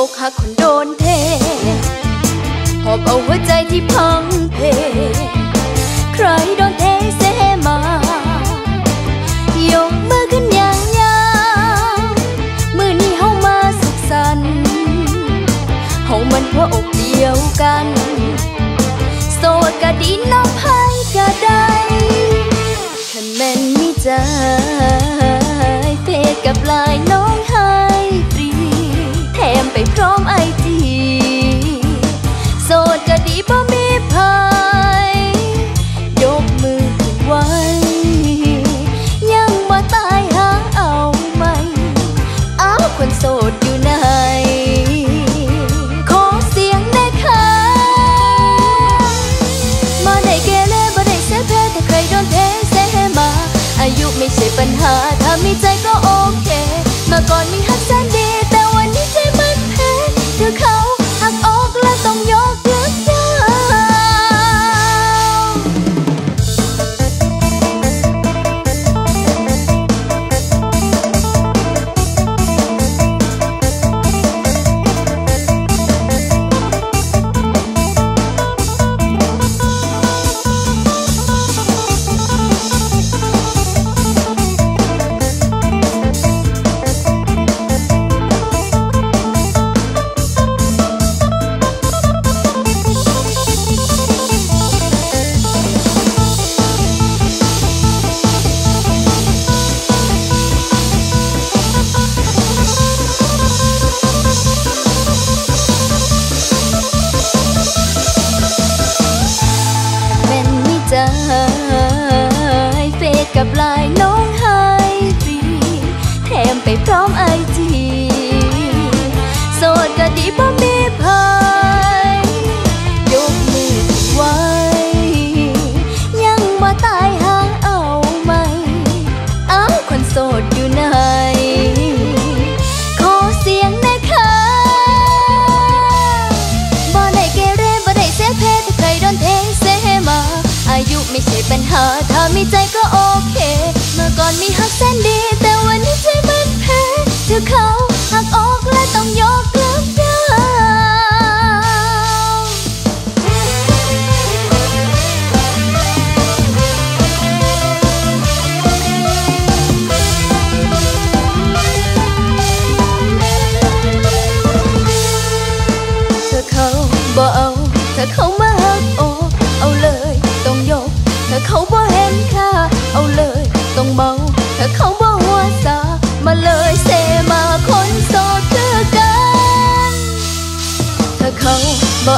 อกหักคนโดนเท หอบเอาหัวใจที่พังเพ ใครโดนเทเสมายกมือขึ้นอย่างยาวมือนี้เฮามาสุขสันต์เฮามันหัวอกเดียวกัน โสดก็ดีน้องไพ่ก็ได้คันแม่นมีใจเฟซกับลน์น้อง ปัญหาถ้ามีใจก็โอเคเมื่อก่อนมี เฟซกับไลน์น้องให้ฟรีแถมไปพร้อมไอจีโสดก็ดีบ่ Mà